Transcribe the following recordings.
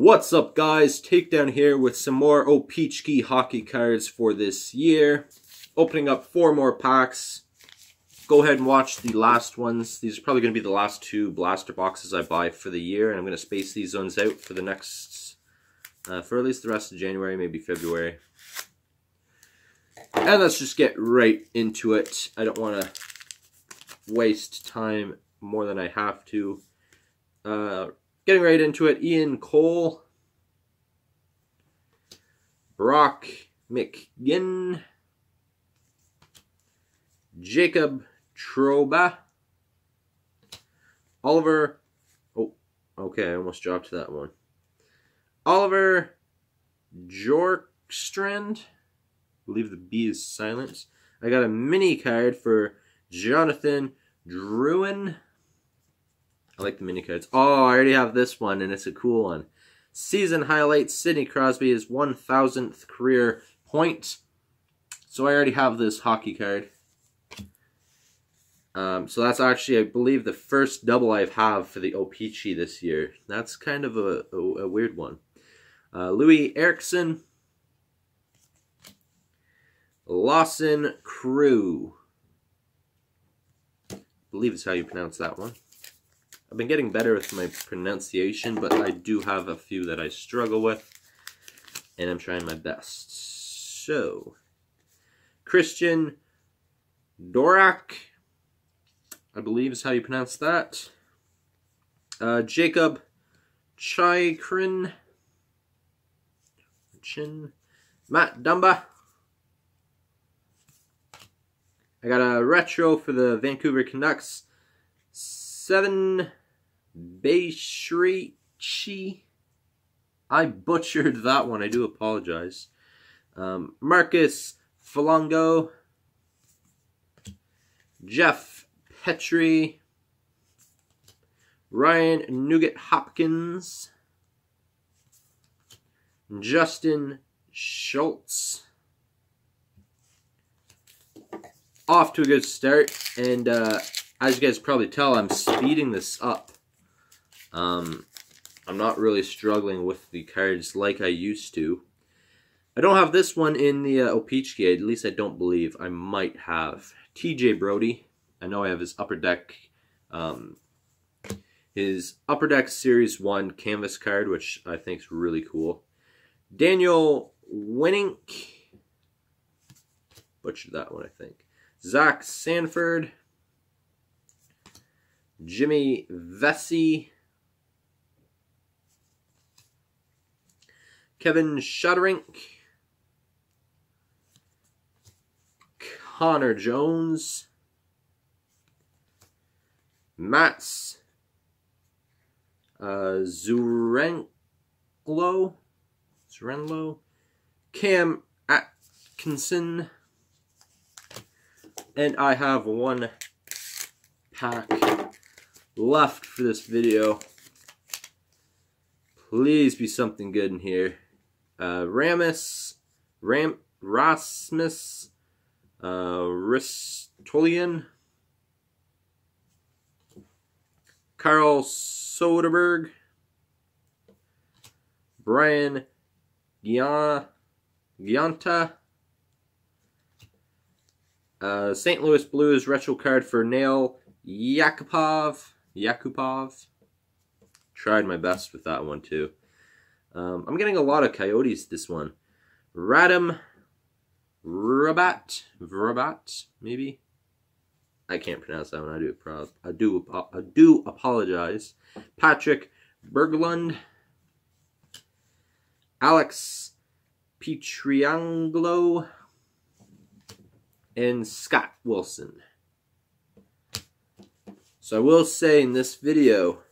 What's up guys, Takedown here with some more O-Pee-Chee hockey cards for this year. Opening up four more packs. Go ahead and watch the last ones. These are probably going to be the last two blaster boxes I buy for the year. And I'm going to space these ones out for the next, uh, for at least the rest of January, maybe February. And let's just get right into it. I don't want to waste time more than I have to. Uh, getting right into it, Ian Cole, Brock McGinn, Jacob Trouba, Oliver, oh, okay, I almost dropped that one. Oliver Jorkstrand, I believe the B is silent. I got a mini card for Jonathan Drouin. I like the mini cards. Oh, I already have this one, and it's a cool one. Season highlights, Sidney Crosby is 1,000th career point. So I already have this hockey card. Um, so that's actually, I believe, the first double I have for the O-Pee-Chee this year. That's kind of a, a, a weird one. Uh, Loui Eriksson. Lawson Crew. I believe is how you pronounce that one. I've been getting better with my pronunciation, but I do have a few that I struggle with, and I'm trying my best. So, Christian Dorak, I believe is how you pronounce that. Uh, Jacob Chychrun, Chin, Matt Dumba. I got a retro for the Vancouver Canucks. Seven Beishrichi. I butchered that one. I do apologize. Um, Marcus Falongo. Jeff Petry. Ryan Nugget Hopkins. Justin Schultz. Off to a good start. And uh, as you guys probably tell, I'm speeding this up. Um, I'm not really struggling with the cards like I used to. I don't have this one in the uh, O-Pee-Chee, at least I don't believe. I might have. TJ Brodie. I know I have his Upper Deck, um, his Upper Deck Series 1 canvas card, which I think is really cool. Daniel Winink. Butchered that one, I think. Zach Sanford. Jimmy Vesey. Kevin Shutterink. Connor Jones. Mats. Uh, Zurenlo. Zurenlo. Cam Atkinson. And I have one pack left for this video. Please be something good in here uh, Ramus, Ram, Rasmus, uh, Ristolian, Carl Soderberg, Brian Gionta, uh, St. Louis Blues retro card for Nail Yakupov, Yakupov. Tried my best with that one too. Um, I'm getting a lot of coyotes this one. Radam Rabat, Rabat, maybe. I can't pronounce that one. I do I do I do apologize. Patrick Berglund, Alex Pietrangelo, and Scott Wilson. So I will say in this video,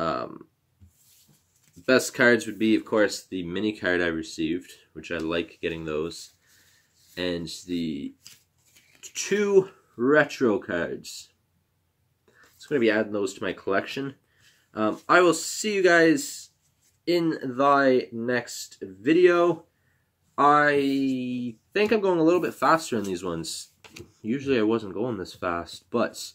Um, best cards would be, of course, the mini card I received, which I like getting those, and the two retro cards. It's going to be adding those to my collection. Um, I will see you guys in the next video. I think I'm going a little bit faster in these ones. Usually I wasn't going this fast, but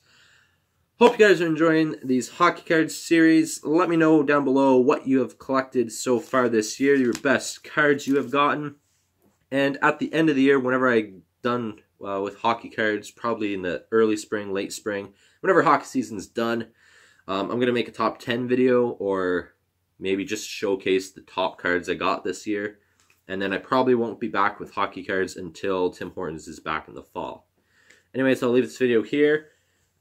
Hope you guys are enjoying these hockey cards series. Let me know down below what you have collected so far this year, your best cards you have gotten. And at the end of the year, whenever I done uh, with hockey cards, probably in the early spring, late spring, whenever hockey season's done, um, I'm going to make a top 10 video or maybe just showcase the top cards I got this year. And then I probably won't be back with hockey cards until Tim Hortons is back in the fall. Anyways, I'll leave this video here,